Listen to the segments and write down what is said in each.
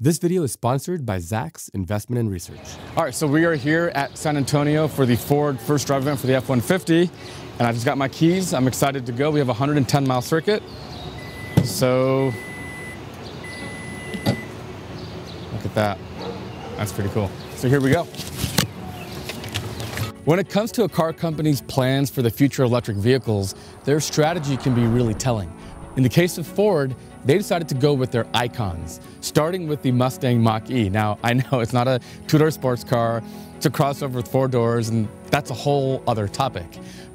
This video is sponsored by Zacks Investment and Research. All right, so we are here at San Antonio for the Ford first drive event for the F-150, and I just got my keys. I'm excited to go. We have a 110 mile circuit. So, look at that. That's pretty cool. So here we go. When it comes to a car company's plans for the future electric vehicles, their strategy can be really telling. In the case of Ford, they decided to go with their icons, starting with the Mustang Mach-E. Now, I know it's not a two-door sports car, it's a crossover with four doors, and that's a whole other topic.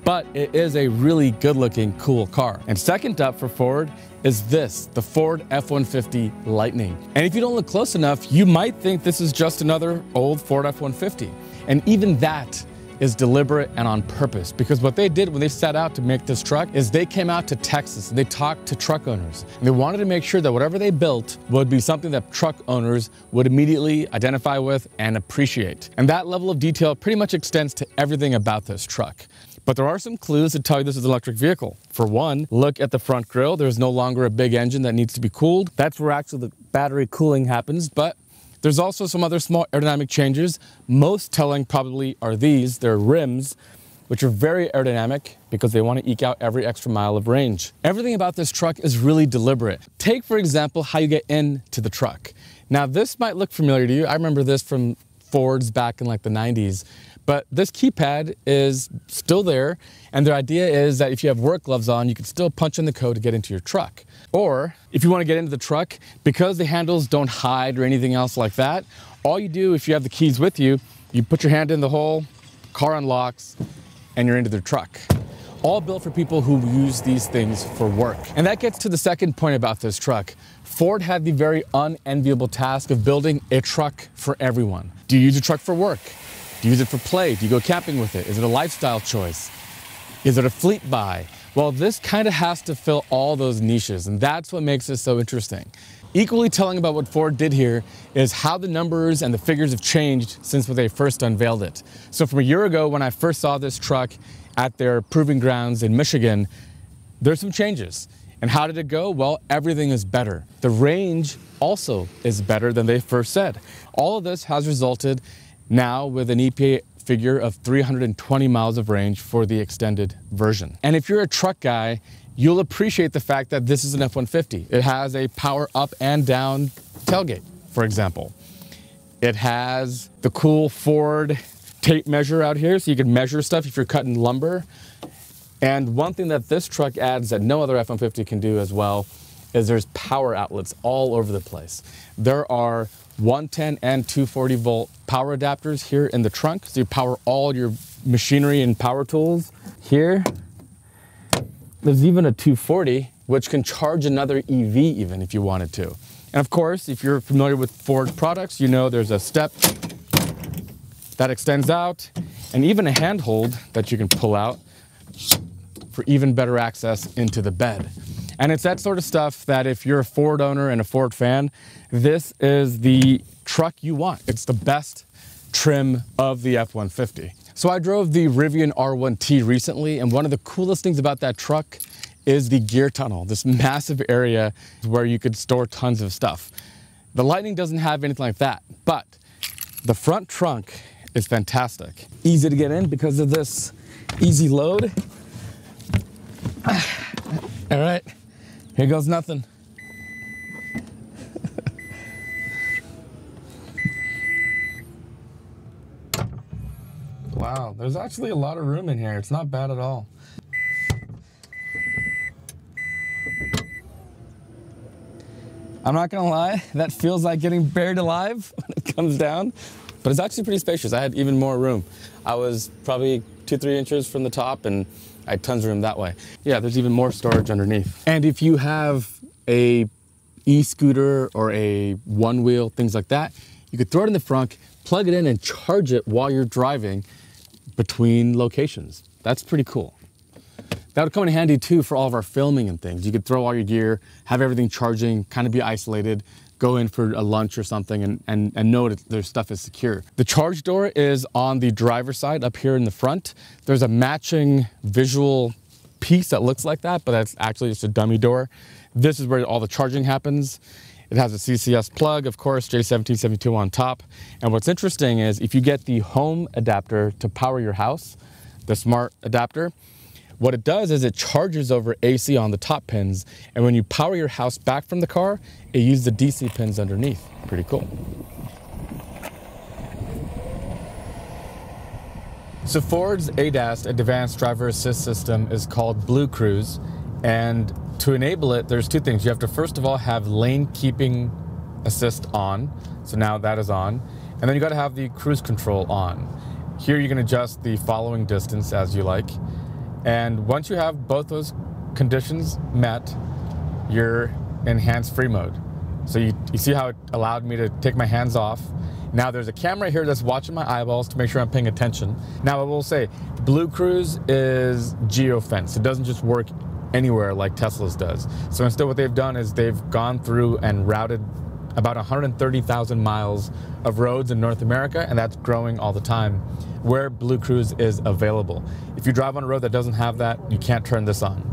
But it is a really good-looking, cool car. And second up for Ford is this, the Ford F-150 Lightning. And if you don't look close enough, you might think this is just another old Ford F-150. And even that is deliberate and on purpose because what they did when they set out to make this truck is they came out to Texas and they talked to truck owners and they wanted to make sure that whatever they built would be something that truck owners would immediately identify with and appreciate. And that level of detail pretty much extends to everything about this truck. But there are some clues that tell you this is an electric vehicle. For one, look at the front grille. There's no longer a big engine that needs to be cooled. That's where actually the battery cooling happens, but there's also some other small aerodynamic changes. Most telling probably are these, they're rims, which are very aerodynamic because they want to eke out every extra mile of range. Everything about this truck is really deliberate. Take, for example, how you get into the truck. Now, this might look familiar to you. I remember this from Fords back in like the 90s. But this keypad is still there, and their idea is that if you have work gloves on, you can still punch in the code to get into your truck. Or if you want to get into the truck, because the handles don't hide or anything else like that, all you do if you have the keys with you, you put your hand in the hole, car unlocks, and you're into the truck. All built for people who use these things for work. And that gets to the second point about this truck. Ford had the very unenviable task of building a truck for everyone. Do you use a truck for work? Do you use it for play? Do you go camping with it? Is it a lifestyle choice? Is it a fleet buy? Well, this kind of has to fill all those niches, and that's what makes it so interesting. Equally telling about what Ford did here is how the numbers and the figures have changed since when they first unveiled it. So from a year ago when I first saw this truck at their proving grounds in Michigan, there's some changes. And how did it go? Well, everything is better. The range also is better than they first said. All of this has resulted now with an EPA figure of 320 miles of range for the extended version. And if you're a truck guy, you'll appreciate the fact that this is an F-150. It has a power up and down tailgate, for example. It has the cool Ford tape measure out here so you can measure stuff if you're cutting lumber. And one thing that this truck adds that no other F-150 can do as well is there's power outlets all over the place. There are 110 and 240 volt power adapters here in the trunk. So you power all your machinery and power tools here. There's even a 240, which can charge another EV even if you wanted to. And of course, if you're familiar with Ford products, you know there's a step that extends out and even a handhold that you can pull out for even better access into the bed. And it's that sort of stuff that if you're a Ford owner and a Ford fan, this is the truck you want. It's the best trim of the F-150. So I drove the Rivian R1T recently, and one of the coolest things about that truck is the gear tunnel, this massive area where you could store tons of stuff. The Lightning doesn't have anything like that, but the front trunk is fantastic. Easy to get in because of this easy load. All right. Here goes nothing. Wow, there's actually a lot of room in here. It's not bad at all. I'm not gonna lie, that feels like getting buried alive when it comes down, but it's actually pretty spacious. I had even more room. I was probably two, three inches from the top and I had tons of room that way. Yeah, there's even more storage underneath. And if you have a e-scooter or a one wheel, things like that, you could throw it in the front, plug it in and charge it while you're driving between locations. That's pretty cool. That would come in handy too for all of our filming and things. You could throw all your gear, have everything charging, kind of be isolated, go in for a lunch or something and, and, and know that their stuff is secure. The charge door is on the driver's side up here in the front. There's a matching visual piece that looks like that, but that's actually just a dummy door. This is where all the charging happens. It has a CCS plug, of course, J1772 on top. And what's interesting is if you get the home adapter to power your house, the smart adapter, what it does is it charges over AC on the top pins, and when you power your house back from the car, it uses the DC pins underneath. Pretty cool. So Ford's ADAS, Advanced Driver Assist System, is called Blue Cruise, and to enable it, there's two things. You have to first of all have lane keeping assist on, so now that is on, and then you got to have the cruise control on. Here you can adjust the following distance as you like, and once you have both those conditions met, you're in hands-free mode. So you, you see how it allowed me to take my hands off, now there's a camera here that's watching my eyeballs to make sure I'm paying attention. Now I will say, Blue Cruise is geofence. It doesn't just work anywhere like Tesla's does. So instead what they've done is they've gone through and routed about 130,000 miles of roads in North America, and that's growing all the time, where Blue Cruise is available. If you drive on a road that doesn't have that, you can't turn this on.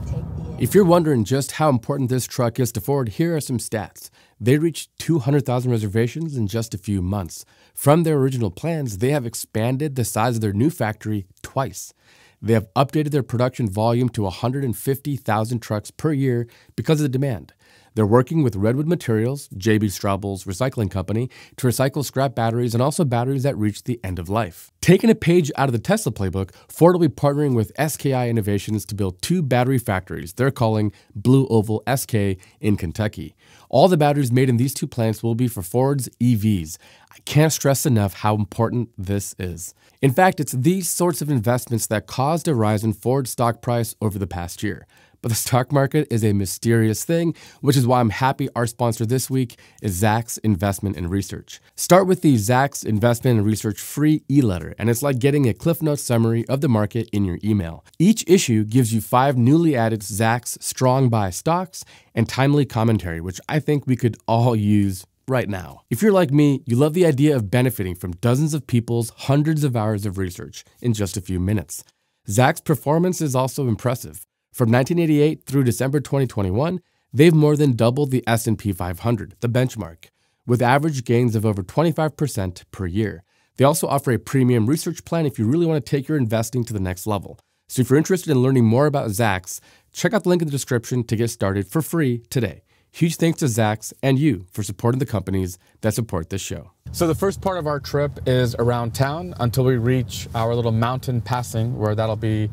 If you're wondering just how important this truck is to Ford, here are some stats. They reached 200,000 reservations in just a few months. From their original plans, they have expanded the size of their new factory twice. They have updated their production volume to 150,000 trucks per year because of the demand. They're working with Redwood Materials, JB Straubel's recycling company, to recycle scrap batteries and also batteries that reach the end of life. Taking a page out of the Tesla playbook, Ford will be partnering with SK Innovations to build two battery factories they're calling Blue Oval SK in Kentucky. All the batteries made in these two plants will be for Ford's EVs. I can't stress enough how important this is. In fact, it's these sorts of investments that caused a rise in Ford's stock price over the past year. But the stock market is a mysterious thing, which is why I'm happy our sponsor this week is Zacks Investment and Research. Start with the Zacks Investment and Research free e letter, and it's like getting a Cliff Notes summary of the market in your email. Each issue gives you five newly added Zacks strong buy stocks and timely commentary, which I think we could all use right now. If you're like me, you love the idea of benefiting from dozens of people's hundreds of hours of research in just a few minutes. Zacks performance is also impressive. From 1988 through December 2021, they've more than doubled the S&P 500, the benchmark, with average gains of over 25% per year. They also offer a premium research plan if you really want to take your investing to the next level. So if you're interested in learning more about Zacks, check out the link in the description to get started for free today. Huge thanks to Zacks and you for supporting the companies that support this show. So the first part of our trip is around town until we reach our little mountain passing where that'll be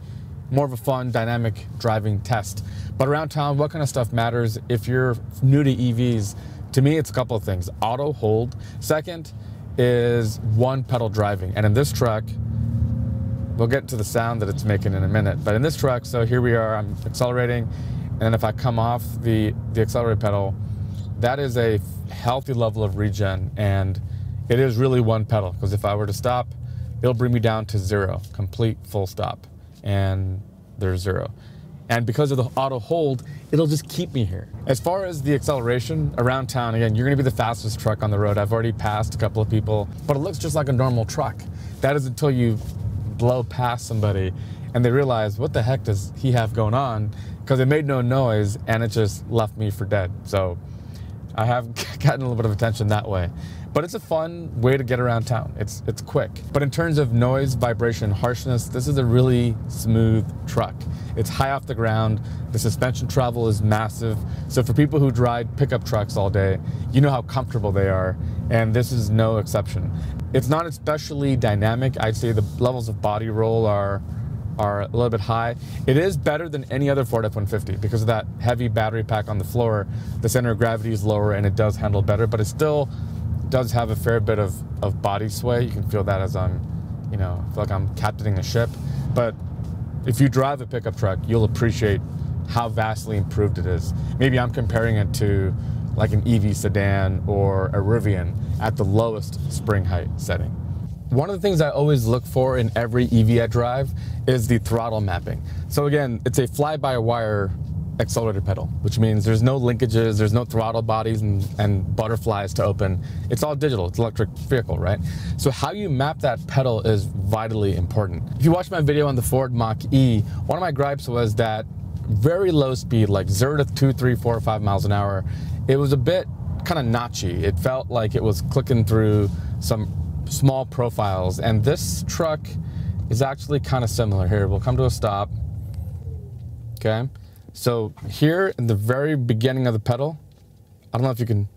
more of a fun, dynamic driving test. But around town, what kind of stuff matters if you're new to EVs? To me, it's a couple of things. Auto hold. Second is one pedal driving. And in this truck, we'll get to the sound that it's making in a minute. But in this truck, so here we are, I'm accelerating. And if I come off the, the accelerator pedal, that is a healthy level of regen. And it is really one pedal because if I were to stop, it'll bring me down to zero, complete full stop and there's zero. And because of the auto hold, it'll just keep me here. As far as the acceleration around town, again, you're gonna be the fastest truck on the road. I've already passed a couple of people, but it looks just like a normal truck. That is until you blow past somebody and they realize, what the heck does he have going on? Because it made no noise and it just left me for dead. So I have gotten a little bit of attention that way. But it's a fun way to get around town. It's, it's quick. But in terms of noise, vibration, harshness, this is a really smooth truck. It's high off the ground. The suspension travel is massive. So for people who drive pickup trucks all day, you know how comfortable they are. And this is no exception. It's not especially dynamic. I'd say the levels of body roll are are a little bit high. It is better than any other Ford F-150 because of that heavy battery pack on the floor. The center of gravity is lower and it does handle better, but it still does have a fair bit of, of body sway. You can feel that as I'm, you know, feel like I'm captaining a ship. But if you drive a pickup truck, you'll appreciate how vastly improved it is. Maybe I'm comparing it to like an EV sedan or a Rivian at the lowest spring height setting. One of the things I always look for in every EV I drive is the throttle mapping. So again, it's a fly-by-wire accelerator pedal, which means there's no linkages, there's no throttle bodies and, and butterflies to open. It's all digital, it's electric vehicle, right? So how you map that pedal is vitally important. If you watch my video on the Ford Mach-E, one of my gripes was that very low speed, like zero to two, three, four, or five miles an hour, it was a bit kind of notchy. It felt like it was clicking through some small profiles. And this truck is actually kind of similar here. We'll come to a stop. Okay. So here in the very beginning of the pedal, I don't know if you can,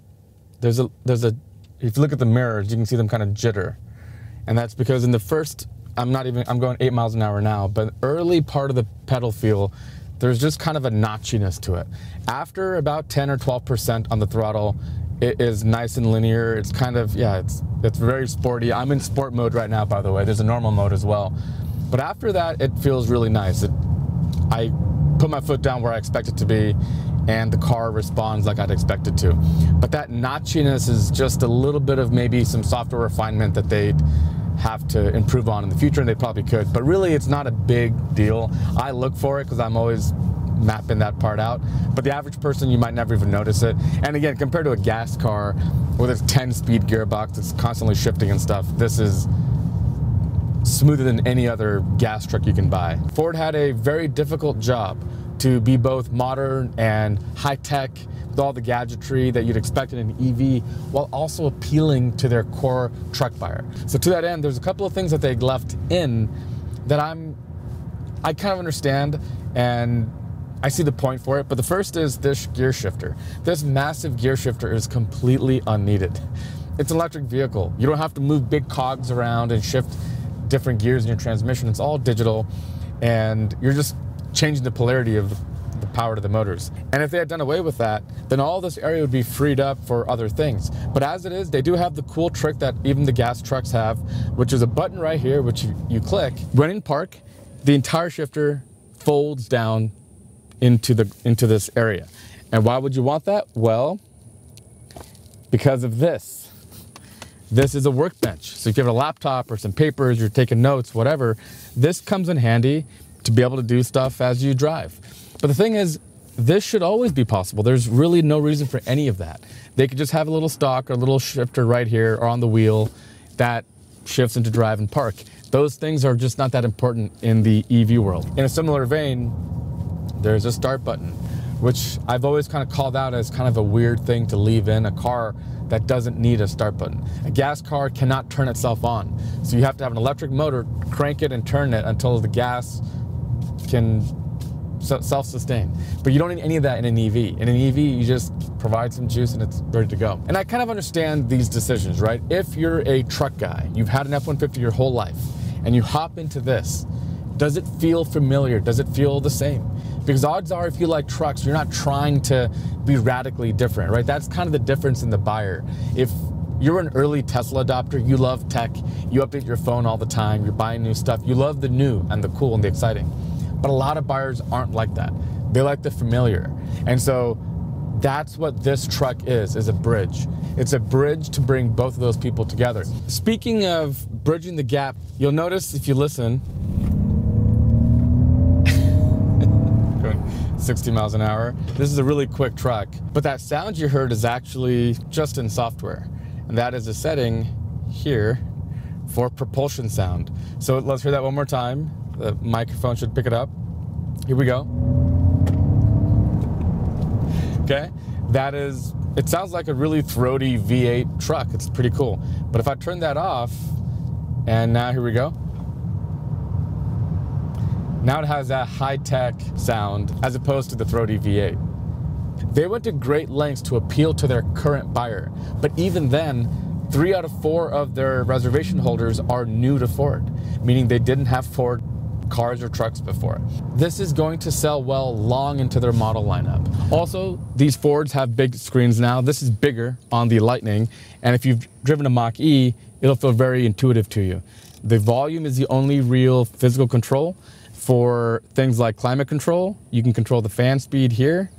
there's a, there's a, if you look at the mirrors, you can see them kind of jitter. And that's because in the first, I'm not even, I'm going eight miles an hour now, but early part of the pedal feel, there's just kind of a notchiness to it. After about 10 or 12% on the throttle, it is nice and linear. It's kind of, yeah, it's, it's very sporty. I'm in sport mode right now, by the way. There's a normal mode as well. But after that, it feels really nice. It, I put my foot down where I expect it to be and the car responds like I'd expect it to. But that notchiness is just a little bit of maybe some software refinement that they'd have to improve on in the future, and they probably could. But really, it's not a big deal. I look for it because I'm always mapping that part out. But the average person, you might never even notice it. And again, compared to a gas car with its 10 speed gearbox, it's constantly shifting and stuff, this is smoother than any other gas truck you can buy. Ford had a very difficult job to be both modern and high tech with all the gadgetry that you'd expect in an EV while also appealing to their core truck buyer. So to that end, there's a couple of things that they left in that I'm I kind of understand and I see the point for it, but the first is this gear shifter. This massive gear shifter is completely unneeded. It's an electric vehicle. You don't have to move big cogs around and shift different gears in your transmission. It's all digital and you're just changing the polarity of the power to the motors. And if they had done away with that, then all this area would be freed up for other things. But as it is, they do have the cool trick that even the gas trucks have, which is a button right here, which you, you click. When in park, the entire shifter folds down into the into this area. And why would you want that? Well, because of this. This is a workbench. So if you have a laptop or some papers, you're taking notes, whatever, this comes in handy to be able to do stuff as you drive. But the thing is, this should always be possible. There's really no reason for any of that. They could just have a little stock or a little shifter right here or on the wheel that shifts into drive and park. Those things are just not that important in the EV world. In a similar vein, there's a start button, which I've always kind of called out as kind of a weird thing to leave in a car that doesn't need a start button. A gas car cannot turn itself on. So you have to have an electric motor, crank it and turn it until the gas can self-sustain. But you don't need any of that in an EV. In an EV, you just provide some juice and it's ready to go. And I kind of understand these decisions, right? If you're a truck guy, you've had an F-150 your whole life, and you hop into this, does it feel familiar? Does it feel the same? Because odds are, if you like trucks, you're not trying to be radically different, right? That's kind of the difference in the buyer. If you're an early Tesla adopter, you love tech, you update your phone all the time, you're buying new stuff, you love the new and the cool and the exciting. But a lot of buyers aren't like that. They like the familiar. And so that's what this truck is, is a bridge. It's a bridge to bring both of those people together. Speaking of bridging the gap, you'll notice if you listen, 60 miles an hour. This is a really quick truck, but that sound you heard is actually just in software. And that is a setting here for propulsion sound. So let's hear that one more time. The microphone should pick it up. Here we go. Okay, that is, it sounds like a really throaty V8 truck. It's pretty cool. But if I turn that off, and now here we go. Now it has that high-tech sound as opposed to the throaty V8. They went to great lengths to appeal to their current buyer, but even then, three out of four of their reservation holders are new to Ford, meaning they didn't have Ford cars or trucks before. This is going to sell well long into their model lineup. Also, these Fords have big screens now. This is bigger on the Lightning, and if you've driven a Mach-E, it'll feel very intuitive to you. The volume is the only real physical control, for things like climate control, you can control the fan speed here.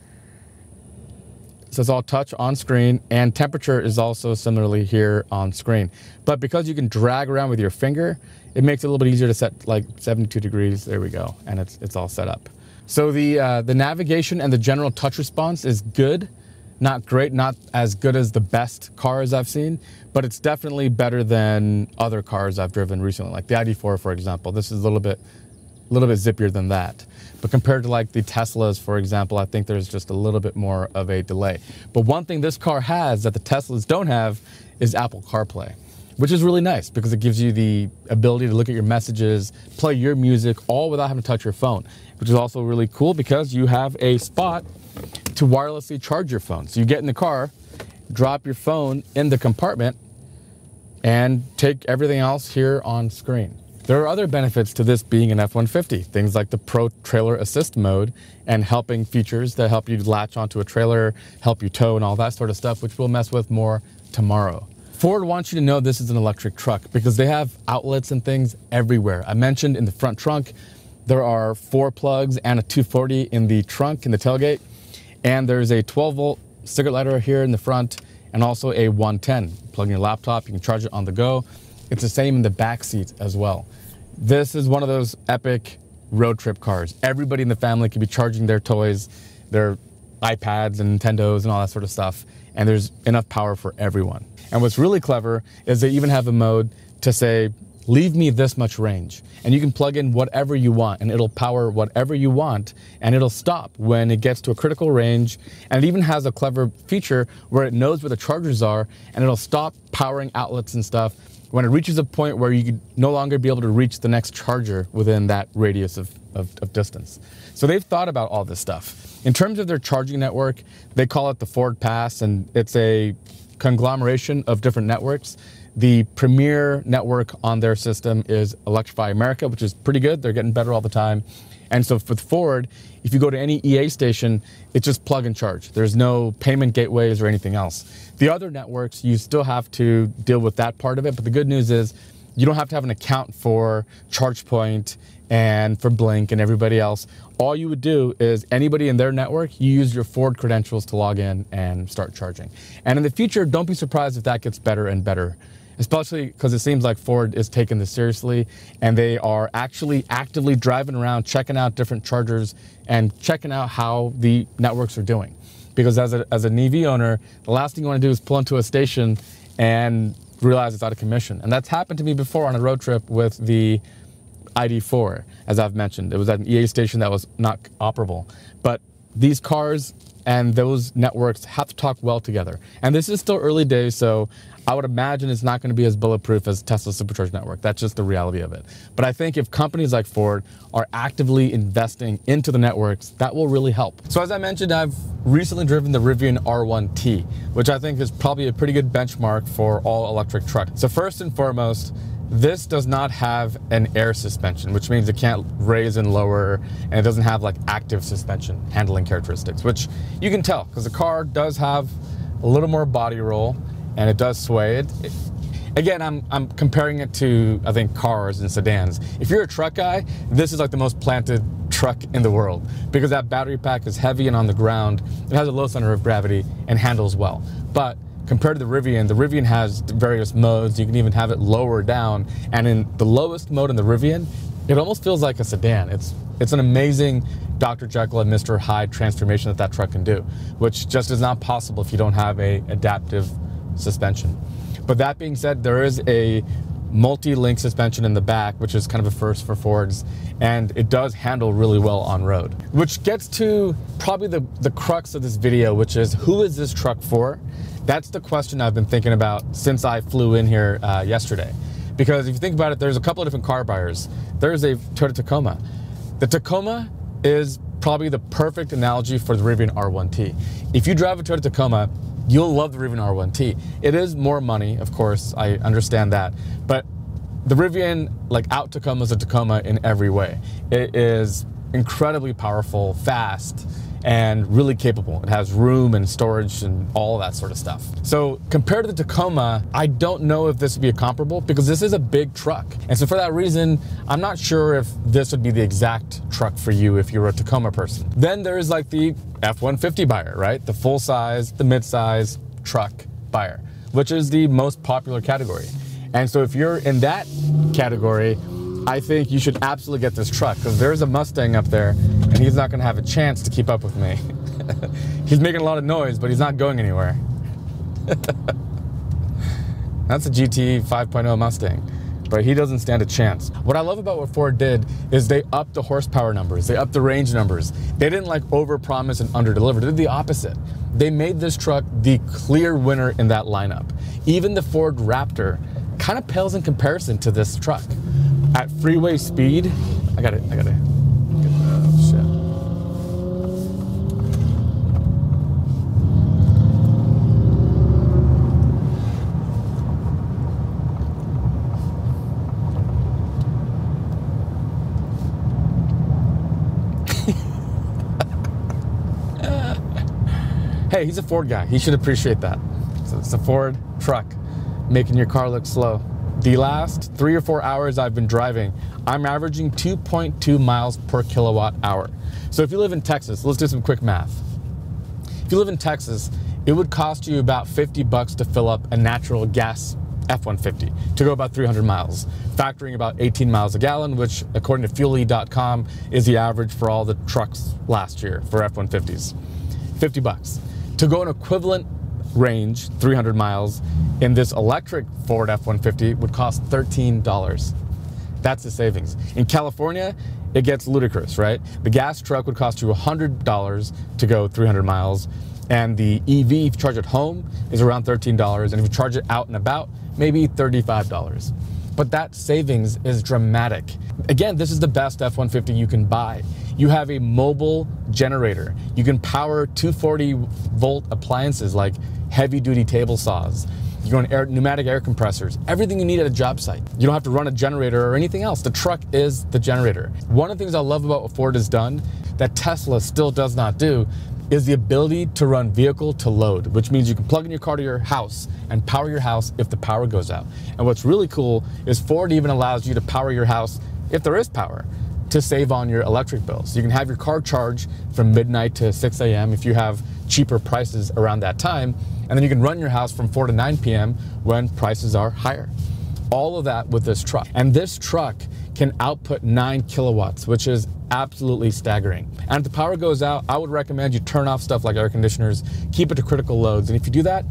So it's all touch on screen and temperature is also similarly here on screen. But because you can drag around with your finger, it makes it a little bit easier to set like 72 degrees. There we go. And it's, it's all set up. So the, uh, the navigation and the general touch response is good, not great, not as good as the best cars I've seen, but it's definitely better than other cars I've driven recently, like the ID4, for example. This is a little bit little bit zippier than that. But compared to like the Teslas, for example, I think there's just a little bit more of a delay. But one thing this car has that the Teslas don't have is Apple CarPlay, which is really nice because it gives you the ability to look at your messages, play your music, all without having to touch your phone, which is also really cool because you have a spot to wirelessly charge your phone. So you get in the car, drop your phone in the compartment, and take everything else here on screen. There are other benefits to this being an F-150, things like the Pro Trailer Assist mode and helping features that help you latch onto a trailer, help you tow and all that sort of stuff, which we'll mess with more tomorrow. Ford wants you to know this is an electric truck because they have outlets and things everywhere. I mentioned in the front trunk, there are four plugs and a 240 in the trunk, in the tailgate, and there's a 12 volt cigarette lighter here in the front and also a 110. Plug in your laptop, you can charge it on the go. It's the same in the back seat as well. This is one of those epic road trip cars. Everybody in the family can be charging their toys, their iPads and Nintendos and all that sort of stuff. And there's enough power for everyone. And what's really clever is they even have a mode to say, leave me this much range. And you can plug in whatever you want and it'll power whatever you want and it'll stop when it gets to a critical range. And it even has a clever feature where it knows where the chargers are and it'll stop powering outlets and stuff when it reaches a point where you no longer be able to reach the next charger within that radius of, of, of distance. So they've thought about all this stuff. In terms of their charging network, they call it the Ford Pass and it's a conglomeration of different networks. The premier network on their system is Electrify America, which is pretty good. They're getting better all the time. And so with Ford, if you go to any EA station, it's just plug and charge. There's no payment gateways or anything else. The other networks, you still have to deal with that part of it. But the good news is you don't have to have an account for ChargePoint and for Blink and everybody else. All you would do is anybody in their network, you use your Ford credentials to log in and start charging. And in the future, don't be surprised if that gets better and better especially because it seems like Ford is taking this seriously and they are actually actively driving around, checking out different chargers and checking out how the networks are doing. Because as, a, as an EV owner, the last thing you want to do is pull into a station and realize it's out of commission. And that's happened to me before on a road trip with the ID4, as I've mentioned. It was at an EA station that was not operable. But these cars and those networks have to talk well together. And this is still early days, so I would imagine it's not going to be as bulletproof as Tesla Supercharge Network. That's just the reality of it. But I think if companies like Ford are actively investing into the networks, that will really help. So as I mentioned, I've recently driven the Rivian R1T, which I think is probably a pretty good benchmark for all electric trucks. So first and foremost, this does not have an air suspension, which means it can't raise and lower, and it doesn't have like active suspension handling characteristics, which you can tell because the car does have a little more body roll and it does sway. It, it, again, I'm, I'm comparing it to, I think, cars and sedans. If you're a truck guy, this is like the most planted truck in the world because that battery pack is heavy and on the ground. It has a low center of gravity and handles well. But compared to the Rivian, the Rivian has various modes. You can even have it lower down. And in the lowest mode in the Rivian, it almost feels like a sedan. It's, it's an amazing Dr. Jekyll and Mr. Hyde transformation that that truck can do, which just is not possible if you don't have a adaptive suspension. But that being said, there is a multi-link suspension in the back, which is kind of a first for Fords, and it does handle really well on road. Which gets to probably the, the crux of this video, which is who is this truck for? That's the question I've been thinking about since I flew in here uh, yesterday. Because if you think about it, there's a couple of different car buyers. There's a Toyota Tacoma. The Tacoma is probably the perfect analogy for the Rivian R1T. If you drive a Toyota Tacoma, you'll love the Rivian R1T. It is more money, of course, I understand that, but the Rivian, like out Tacoma is a Tacoma in every way. It is incredibly powerful, fast, and really capable. It has room and storage and all that sort of stuff. So compared to the Tacoma, I don't know if this would be a comparable because this is a big truck. And so for that reason, I'm not sure if this would be the exact truck for you if you're a Tacoma person. Then there's like the F-150 buyer, right? The full size, the mid-size truck buyer, which is the most popular category. And so if you're in that category, I think you should absolutely get this truck because there's a Mustang up there and he's not going to have a chance to keep up with me. he's making a lot of noise, but he's not going anywhere. That's a GT 5.0 Mustang. but he doesn't stand a chance. What I love about what Ford did is they upped the horsepower numbers, they upped the range numbers. They didn't like overpromise and underdeliver. They did the opposite. They made this truck the clear winner in that lineup. Even the Ford Raptor kind of pales in comparison to this truck. At freeway speed, I got it, I got it. Hey, he's a Ford guy. He should appreciate that. It's a Ford truck making your car look slow. The last three or four hours I've been driving, I'm averaging 2.2 miles per kilowatt hour. So if you live in Texas, let's do some quick math. If you live in Texas, it would cost you about 50 bucks to fill up a natural gas F-150 to go about 300 miles, factoring about 18 miles a gallon, which according to fuel.com is the average for all the trucks last year for F-150s. 50 bucks. To go an equivalent range, 300 miles, in this electric Ford F-150 would cost $13. That's the savings. In California, it gets ludicrous, right? The gas truck would cost you $100 to go 300 miles, and the EV, if you charge at home, is around $13, and if you charge it out and about, maybe $35. But that savings is dramatic. Again, this is the best F-150 you can buy. You have a mobile generator. You can power 240 volt appliances like heavy duty table saws. You go air, pneumatic air compressors, everything you need at a job site. You don't have to run a generator or anything else. The truck is the generator. One of the things I love about what Ford has done that Tesla still does not do is the ability to run vehicle to load, which means you can plug in your car to your house and power your house if the power goes out. And what's really cool is Ford even allows you to power your house if there is power to save on your electric bills. You can have your car charge from midnight to 6 a.m. if you have cheaper prices around that time, and then you can run your house from 4 to 9 p.m. when prices are higher. All of that with this truck. And this truck can output 9 kilowatts, which is absolutely staggering. And if the power goes out, I would recommend you turn off stuff like air conditioners, keep it to critical loads. And if you do that,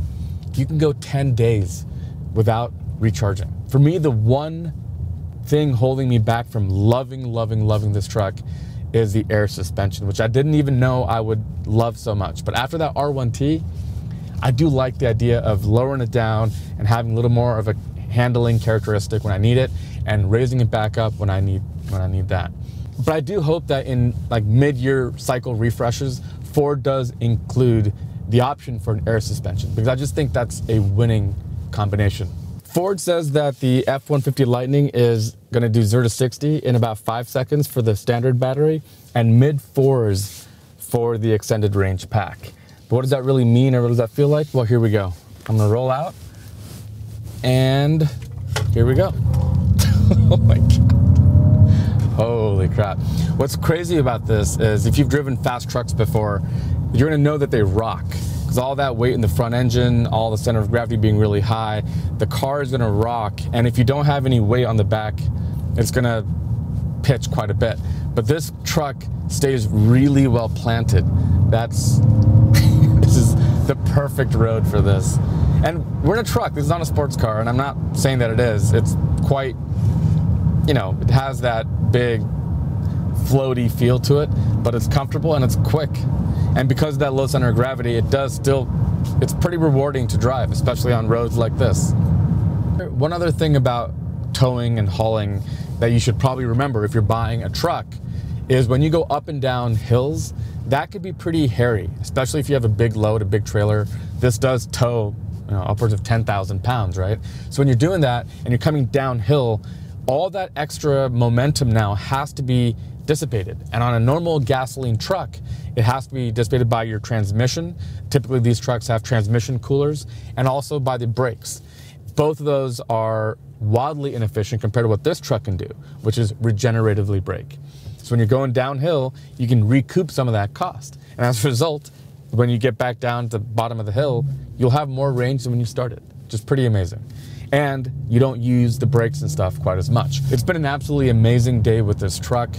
you can go 10 days without recharging. For me, the one thing holding me back from loving, loving, loving this truck is the air suspension, which I didn't even know I would love so much. But after that R1T, I do like the idea of lowering it down and having a little more of a handling characteristic when I need it and raising it back up when I need when I need that. But I do hope that in like mid-year cycle refreshes, Ford does include the option for an air suspension because I just think that's a winning combination. Ford says that the F-150 Lightning is going to do 0 to 60 in about 5 seconds for the standard battery and mid 4s for the extended range pack. But what does that really mean or what does that feel like? Well, here we go. I'm going to roll out and here we go. oh my God. Holy crap. What's crazy about this is if you've driven fast trucks before, you're going to know that they rock because all that weight in the front engine, all the center of gravity being really high, the car is gonna rock. And if you don't have any weight on the back, it's gonna pitch quite a bit. But this truck stays really well planted. That's, this is the perfect road for this. And we're in a truck, this is not a sports car, and I'm not saying that it is. It's quite, you know, it has that big floaty feel to it, but it's comfortable and it's quick. And because of that low center of gravity, it does still, it's pretty rewarding to drive, especially on roads like this. One other thing about towing and hauling that you should probably remember if you're buying a truck is when you go up and down hills, that could be pretty hairy, especially if you have a big load, a big trailer. This does tow you know, upwards of 10,000 pounds, right? So when you're doing that and you're coming downhill, all that extra momentum now has to be dissipated. And on a normal gasoline truck, it has to be dissipated by your transmission. Typically, these trucks have transmission coolers and also by the brakes. Both of those are wildly inefficient compared to what this truck can do, which is regeneratively brake. So when you're going downhill, you can recoup some of that cost. And as a result, when you get back down to the bottom of the hill, you'll have more range than when you started. Just pretty amazing. And you don't use the brakes and stuff quite as much. It's been an absolutely amazing day with this truck.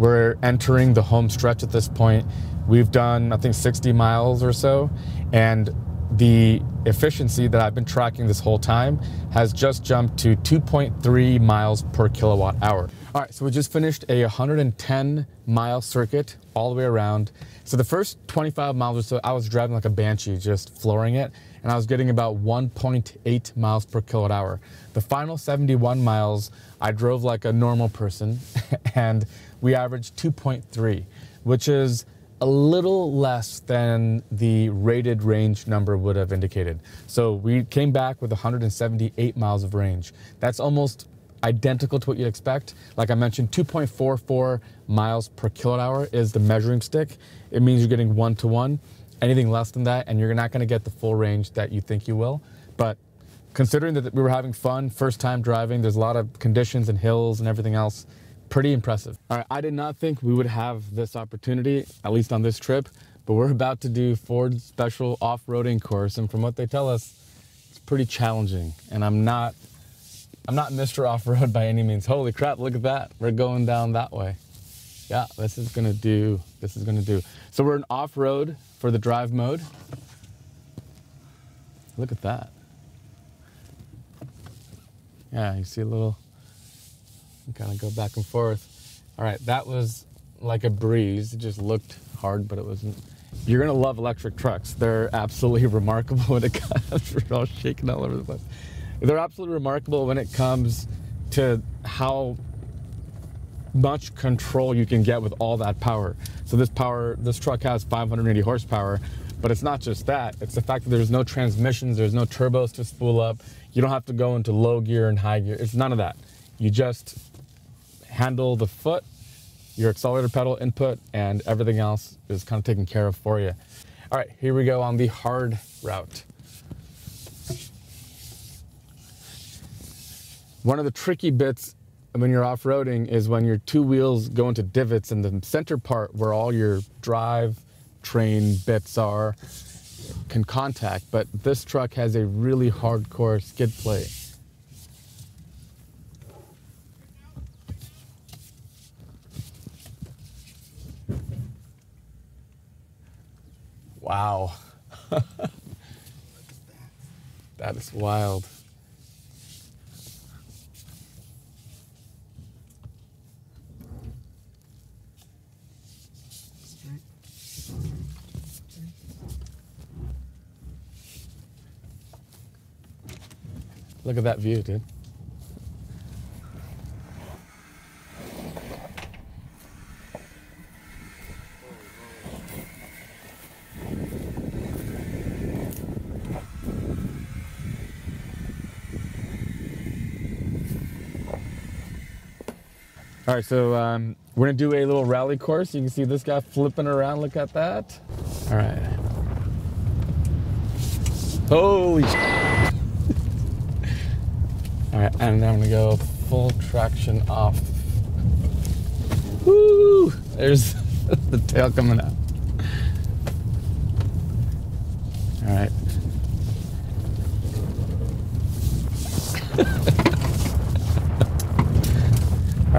We're entering the home stretch at this point. We've done, I think, 60 miles or so. And the efficiency that I've been tracking this whole time has just jumped to 2.3 miles per kilowatt hour. All right, so we just finished a 110 mile circuit all the way around. So the first 25 miles or so, I was driving like a banshee, just flooring it, and I was getting about 1.8 miles per kilowatt hour. The final 71 miles, I drove like a normal person, and we averaged 2.3, which is a little less than the rated range number would have indicated. So we came back with 178 miles of range. That's almost identical to what you'd expect. Like I mentioned, 2.44 miles per kilowatt hour is the measuring stick. It means you're getting one to one. Anything less than that, and you're not going to get the full range that you think you will. But considering that we were having fun, first time driving, there's a lot of conditions and hills and everything else pretty impressive. All right, I did not think we would have this opportunity, at least on this trip, but we're about to do Ford's special off-roading course, and from what they tell us, it's pretty challenging. And I'm not, I'm not Mr. Off-Road by any means. Holy crap, look at that. We're going down that way. Yeah, this is gonna do, this is gonna do. So we're in off-road for the drive mode. Look at that. Yeah, you see a little kind of go back and forth. All right, that was like a breeze. It just looked hard, but it wasn't. You're gonna love electric trucks. They're absolutely remarkable when it comes. We're all shaking all over the place. They're absolutely remarkable when it comes to how much control you can get with all that power. So this power, this truck has 580 horsepower, but it's not just that. It's the fact that there's no transmissions, there's no turbos to spool up. You don't have to go into low gear and high gear. It's none of that. You just handle the foot, your accelerator pedal input, and everything else is kind of taken care of for you. All right, here we go on the hard route. One of the tricky bits when you're off-roading is when your two wheels go into divots and the center part where all your drive train bits are can contact, but this truck has a really hardcore skid plate. Wow. that is wild. Look at that view, dude. All right, so um, we're gonna do a little rally course. You can see this guy flipping around. Look at that. All right. Holy. All right, and I'm gonna go full traction off. Woo! There's the tail coming out. All right.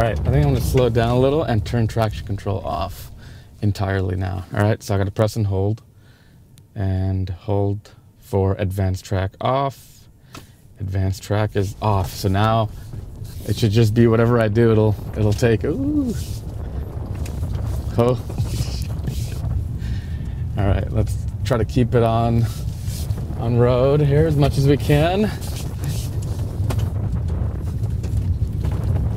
All right, I think I'm gonna slow down a little and turn traction control off entirely now. All right, so I gotta press and hold and hold for AdvanceTrac off. AdvanceTrac is off. So now it should just be whatever I do, it'll it'll take. Ooh. Oh. All right, let's try to keep it on on road here as much as we can.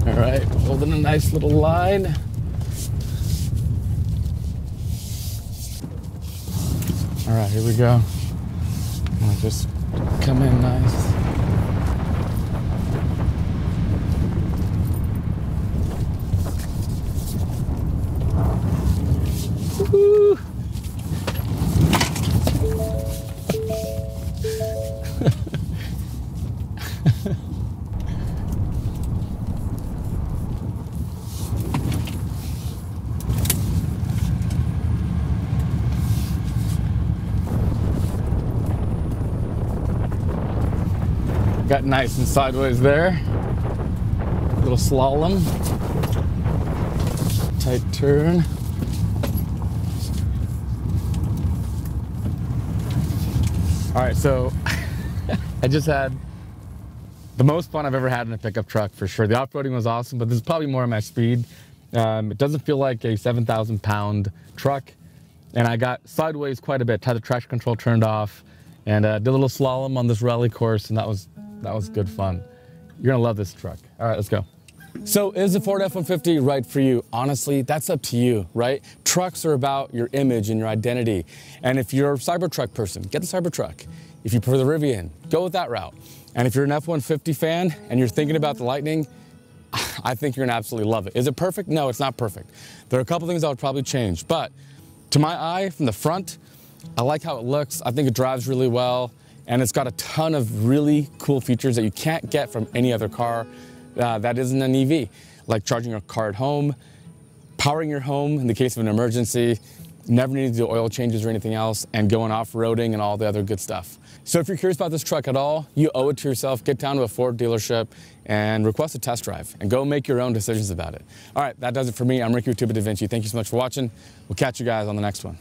All right, holding a nice little line. All right, here we go. I'll just come in nice. Nice and sideways there. Little slalom. Tight turn. All right, so I just had the most fun I've ever had in a pickup truck for sure. The off-roading was awesome, but this is probably more my speed. Um, it doesn't feel like a 7,000 pound truck. And I got sideways quite a bit, had the traction control turned off and uh, did a little slalom on this rally course and that was, that was good fun. You're gonna love this truck. All right, let's go. So is the Ford F-150 right for you? Honestly, that's up to you, right? Trucks are about your image and your identity. And if you're a Cybertruck person, get the Cybertruck. If you prefer the Rivian, go with that route. And if you're an F-150 fan and you're thinking about the Lightning, I think you're gonna absolutely love it. Is it perfect? No, it's not perfect. There are a couple things I would probably change, but to my eye, from the front, I like how it looks. I think it drives really well, and it's got a ton of really cool features that you can't get from any other car uh, that isn't an EV, like charging your car at home, powering your home in the case of an emergency, never needing to do oil changes or anything else, and going off-roading and all the other good stuff. So if you're curious about this truck at all, you owe it to yourself. Get down to a Ford dealership and request a test drive and go make your own decisions about it. All right, that does it for me. I'm Ricky with Two Bit Da Vinci. Thank you so much for watching. We'll catch you guys on the next one.